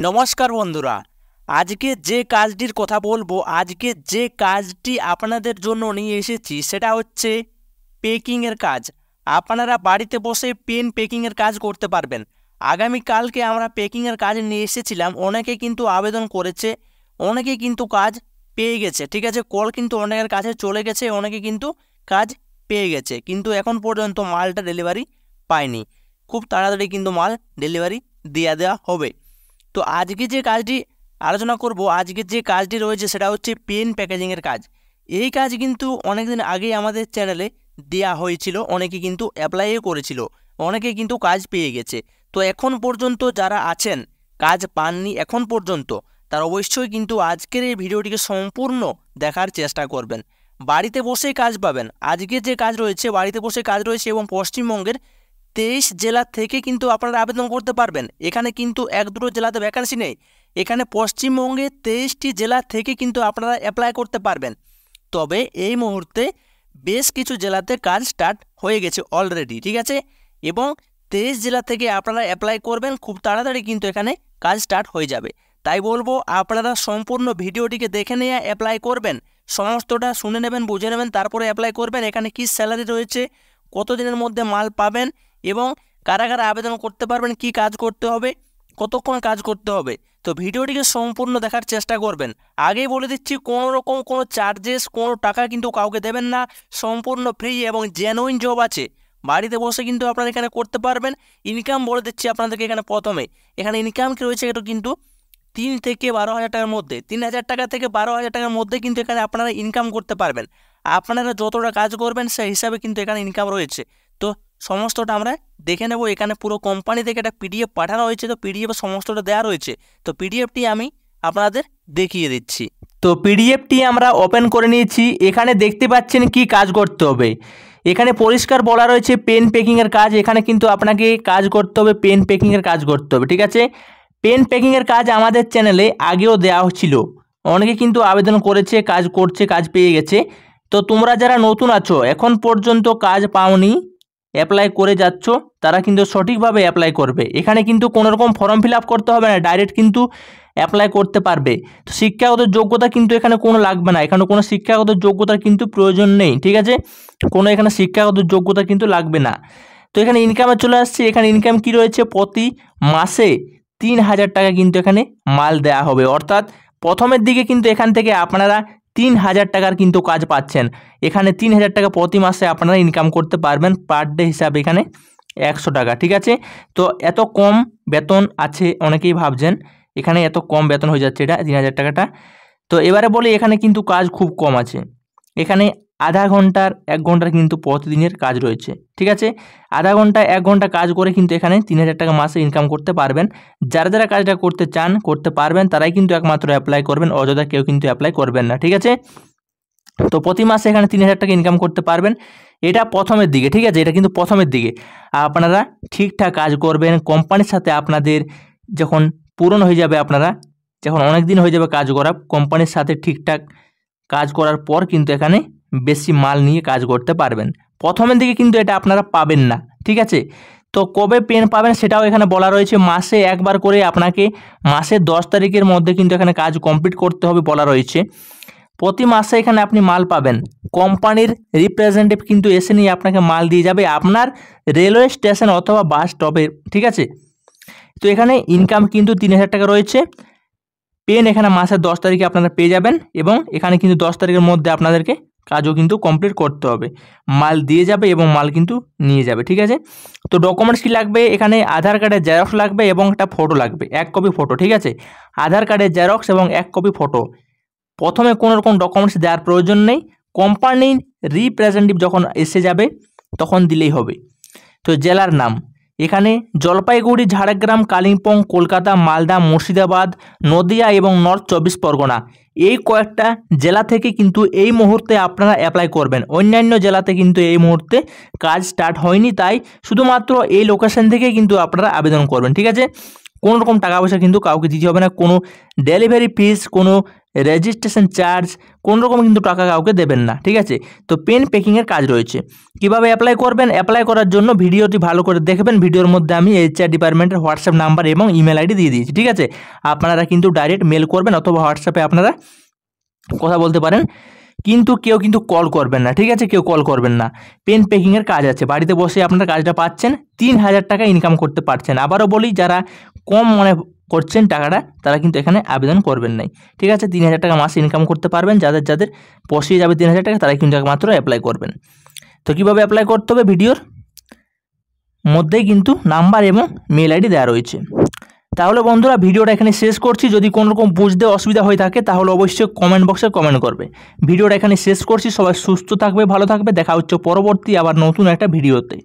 নমস্কার বন্ধুরা। আজকে যে কাজটির কথা বলব, আজকে যে কাজটি আপনাদের জন্য নিয়ে এসেছি, সেটা হচ্ছে পেকিংয়ের কাজ। আপনারা বাড়িতে বসে পেন পেকিংয়ের কাজ করতে পারবেন। আগামীকালকে আমরা পেকিংয়ের কাজ নিয়ে এসেছিলাম, অনেকে কিন্তু আবেদন করেছে, অনেকে কিন্তু কাজ পেয়ে গেছে, ঠিক আছে? কল কিন্তু অনেকের কাছে চলে গেছে, অনেকে কিন্তু কাজ পেয়ে গেছে, কিন্তু এখন পর্যন্ত মালটা ডেলিভারি পায়নি। খুব তাড়াতাড়ি কিন্তু মাল ডেলিভারি দিয়ে দেওয়া হবে। তো আজকে যে কাজটি আলোচনা করব, আজকে যে কাজটি রয়েছে সেটা হচ্ছে পেন প্যাকেজিংয়ের কাজ। এই কাজ কিন্তু অনেকদিন আগেই আমাদের চ্যানেলে দেয়া হয়েছিল, অনেকে কিন্তু অ্যাপ্লাইও করেছিল, অনেকে কিন্তু কাজ পেয়ে গেছে। তো এখন পর্যন্ত যারা আছেন, কাজ পাননি এখন পর্যন্ত, তার অবশ্যই কিন্তু আজকের এই ভিডিওটিকে সম্পূর্ণ দেখার চেষ্টা করবেন। বাড়িতে বসেই কাজ পাবেন। আজকে যে কাজ রয়েছে, বাড়িতে বসে কাজ রয়েছে এবং পশ্চিমবঙ্গের তেইশ জেলা থেকে কিন্তু আপনারা আবেদন করতে পারবেন। এখানে কিন্তু এক দুটো জেলাতে ভ্যাকান্সি নেই। এখানে পশ্চিমবঙ্গে তেইশটি জেলা থেকে কিন্তু আপনারা অ্যাপ্লাই করতে পারবেন। তবে এই মুহূর্তে বেশ কিছু জেলাতে কাজ স্টার্ট হয়ে গেছে অলরেডি ঠিক আছে? এবং তেইশ জেলা থেকে আপনারা অ্যাপ্লাই করবেন, খুব তাড়াতাড়ি কিন্তু এখানে কাজ স্টার্ট হয়ে যাবে। তাই বলব, আপনারা সম্পূর্ণ ভিডিওটিকে দেখে নিয়ে অ্যাপ্লাই করবেন। সমস্তটা শুনে নেবেন, বুঝে নেবেন, তারপরে অ্যাপ্লাই করবেন। এখানে কি স্যালারি রয়েছে কত দিনের মধ্যে মাল পাবেন এবং কারা কারা আবেদন করতে পারবেন, কি কাজ করতে হবে, কতক্ষণ কাজ করতে হবে, তো ভিডিওটিকে সম্পূর্ণ দেখার চেষ্টা করবেন। আগেই বলে দিচ্ছি কোনো রকম কোনো চার্জেস কোনো টাকা কিন্তু কাউকে দেবেন না, সম্পূর্ণ ফ্রি এবং জেনুইন জব আছে। বাড়িতে বসে কিন্তু আপনারা এখানে করতে পারবেন। ইনকাম বলে দিচ্ছি আপনাদেরকে এখানে প্রথমে। এখানে ইনকাম কি রয়েছে এটা কিন্তু তিন থেকে বারো হাজার টাকার মধ্যে, তিন হাজার টাকা থেকে বারো হাজার টাকার মধ্যে কিন্তু এখানে আপনারা ইনকাম করতে পারবেন। আপনারা যতটা কাজ করবেন, সেই হিসাবে কিন্তু এখানে ইনকাম রয়েছে। তো সমস্তটা আমরা দেখে নেব। এখানে পুরো কোম্পানি থেকে একটা পিডিএফ পাঠানো হয়েছে। তো পিডিএফ সমস্তটা দেওয়া রয়েছে। তো পিডিএফটি আমি আপনাদের দেখিয়ে দিচ্ছি। তো পিডিএফটি আমরা ওপেন করে নিয়েছি। এখানে দেখতে পাচ্ছেন কি কাজ করতে হবে। এখানে পরিষ্কার বলা রয়েছে পেন পেকিংয়ের কাজ। এখানে কিন্তু আপনাকে কাজ করতে হবে পেন পেকিংয়ের কাজ করতে হবে, ঠিক আছে? পেন প্যাকিংয়ের কাজ আমাদের চ্যানেলে আগেও দেওয়া হচ্ছিল অনেকে কিন্তু আবেদন করেছে, কাজ করছে, কাজ পেয়ে গেছে। তো তোমরা যারা নতুন আছো, এখন পর্যন্ত কাজ পাওনি অ্যাপ্লাই করে যাচ্ছ, তারা কিন্তু সঠিকভাবে অ্যাপ্লাই করবে। এখানে কিন্তু কোনো রকম ফর্ম ফিল করতে হবে না ডাইরেক্ট কিন্তু অ্যাপ্লাই করতে পারবে। তো শিক্ষাগত যোগ্যতা কিন্তু এখানে কোনো লাগবে না, এখানে কোনো শিক্ষাগত যোগ্যতার কিন্তু প্রয়োজন নেই, ঠিক আছে? কোনো এখানে শিক্ষাগত যোগ্যতা কিন্তু লাগবে না। তো এখানে ইনকামে চলে আসছে, এখানে ইনকাম কি রয়েছে? প্রতি মাসে তিন হাজার টাকা কিন্তু এখানে মাল দেয়া হবে। অর্থাৎ প্রথমের দিকে কিন্তু এখান থেকে আপনারা তিন হাজার টাকার কিন্তু কাজ পাচ্ছেন। এখানে তিন হাজার টাকা প্রতি মাসে আপনারা ইনকাম করতে পারবেন পার ডে হিসাবে এখানে একশো টাকা, ঠিক আছে? তো এত কম বেতন আছে অনেকেই ভাবছেন, এখানে এত কম বেতন হয়ে যাচ্ছে এটা তিন হাজার টাকাটা। তো এবারে বলি এখানে কিন্তু কাজ খুব কম আছে। এখানে আধা ঘণ্টার এক ঘণ্টার কিন্তু প্রতিদিনের কাজ রয়েছে, ঠিক আছে? আধা ঘণ্টা এক ঘণ্টা কাজ করে কিন্তু এখানে তিন হাজার টাকা মাসে ইনকাম করতে পারবেন। যারা যারা কাজটা করতে চান, করতে পারবেন, তারাই কিন্তু একমাত্র অ্যাপ্লাই করবেন, অযথা কেউ কিন্তু অ্যাপ্লাই করবেন না, ঠিক আছে? তো প্রতি মাসে এখানে তিন হাজার টাকা ইনকাম করতে পারবেন। এটা প্রথমের দিকে, ঠিক আছে? এটা কিন্তু প্রথমের দিকে। আপনারা ঠিকঠাক কাজ করবেন, কোম্পানির সাথে আপনাদের যখন পূরণ হয়ে যাবে আপনারা, যখন অনেক দিন হয়ে যাবে কাজ করা, কোম্পানির সাথে ঠিকঠাক কাজ করার পর কিন্তু এখানে বেশি মাল নিয়ে কাজ করতে পারবেন। প্রথমের দিকে কিন্তু এটা আপনারা পাবেন না, ঠিক আছে? তো কবে পেন পাবেন সেটাও এখানে বলা রয়েছে। মাসে একবার করে আপনাকে মাসের দশ তারিখের মধ্যে কিন্তু এখানে কাজ কমপ্লিট করতে হবে বলা রয়েছে। প্রতি মাসে এখানে আপনি মাল পাবেন। কোম্পানির রিপ্রেজেন্টেটিভ কিন্তু এসে নিয়ে আপনাকে মাল দিয়ে যাবে আপনার রেলওয়ে স্টেশন অথবা বাস স্টপে ঠিক আছে? তো এখানে ইনকাম কিন্তু তিন হাজার টাকা রয়েছে। পেন এখানে মাসের দশ তারিখে আপনারা পেয়ে যাবেন এবং এখানে কিন্তু দশ তারিখের মধ্যে আপনাদেরকে কাজও কিন্তু কমপ্লিট করতে হবে। মাল দিয়ে যাবে এবং মাল কিন্তু নিয়ে যাবে, ঠিক আছে? তো ডকুমেন্টস কী লাগবে? এখানে আধার কার্ডের জেরক্স লাগবে এবং একটা ফটো লাগবে, এক কপি ফটো ঠিক আছে? আধার কার্ডের জেরক্স এবং এক কপি ফটো প্রথমে কোনো রকম ডকুমেন্টস দেওয়ার প্রয়োজন নেই। কোম্পানির রিপ্রেজেন্টেটিভ যখন এসে যাবে, তখন দিলেই হবে। তো জেলার নাম। এখানে জলপাইগুড়ি, ঝাড়গ্রাম, কালিম্পং, কলকাতা, মালদা, মুর্শিদাবাদ, নদিয়া এবং নর্থ চব্বিশ পরগনা। এই কয়েকটা জেলা থেকে কিন্তু এই মুহূর্তে আপনারা অ্যাপ্লাই করবেন। অন্যান্য জেলাতে কিন্তু এই মুহূর্তে কাজ স্টার্ট হয়নি, তাই শুধুমাত্র এই লোকেশন থেকে কিন্তু আপনারা আবেদন করবেন, ঠিক আছে? কোনো রকম টাকা পয়সা কিন্তু কাউকে দিতে হবে না। কোনো ডেলিভারি ফিস কোনো রেজিস্ট্রেশন চার্জ কোনো রকম কিন্তু টাকা কাউকে দেবেন না, ঠিক আছে? তো পেন প্যাকিংয়ের কাজ রয়েছে। কীভাবে অ্যাপ্লাই করবেন? অ্যাপ্লাই করার জন্য ভিডিওটি ভালো করে দেখবেন। ভিডিওর মধ্যে আমি এইচআর ডিপার্টমেন্টের হোয়াটসঅ্যাপ নাম্বার এবং ইমেল আইডি দিয়ে দিয়েছি, ঠিক আছে? আপনারা কিন্তু ডাইরেক্ট মেল করবেন অথবা হোয়াটসঅ্যাপে আপনারা কথা বলতে পারেন। কিন্তু কেউ কিন্তু কল করবেন না, ঠিক আছে? কেউ কল করবেন না। পেন প্যাকিংয়ের কাজ আছে। বাড়িতে বসে আপনারা কাজটা পাচ্ছেন। তিন হাজার টাকা ইনকাম করতে পারছেন। আবারও বলি, যারা কম মনে করছেন টাকাটা, তারা কিন্তু এখানে আবেদন করবেন নাই। ঠিক আছে, তিন হাজার টাকা মাসে ইনকাম করতে পারবেন, যাদের যাদের পশিয়ে যাবে তিন হাজার টাকা, তারা কিন্তু একমাত্র অ্যাপ্লাই করবেন। তো কীভাবে অ্যাপ্লাই করতে হবে ভিডিওর? মধ্যেই কিন্তু নাম্বার এবং মেল আইডি দেওয়া রয়েছে। তাহলে বন্ধুরা, ভিডিওটা এখানে শেষ করছি। যদি কোনো রকম বুঝতে অসুবিধা হয়ে থাকে, তাহলে অবশ্যই কমেন্ট বক্সে কমেন্ট করবে। ভিডিওটা এখানে শেষ করছি। সবাই সুস্থ থাকবে, ভালো থাকবে। দেখা হচ্ছে পরবর্তী আবার নতুন একটা ভিডিওতে।